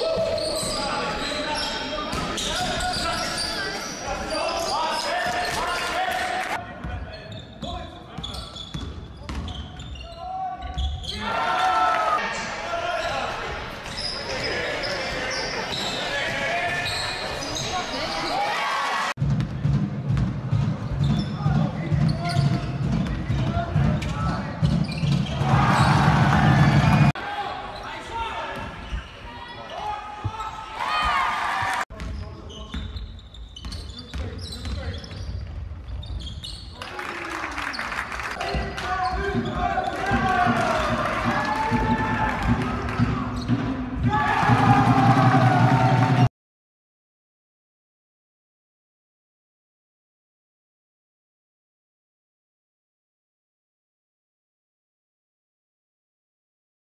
Woo!